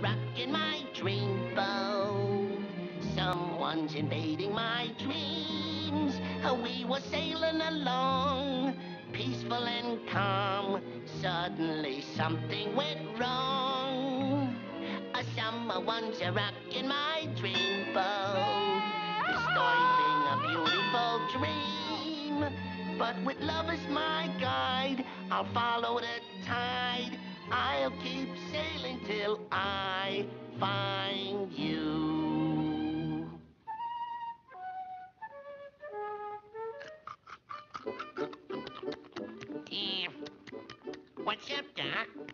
A rocking my dreamboat. Someone's invading my dreams. Uh, We were sailing along, peaceful and calm. Suddenly something went wrong. Uh, Someone's a rocking my dreamboat, disturbing a beautiful dream. But with love as my guide, I'll follow the tide. I'll keep till I find you. What's up, Doc?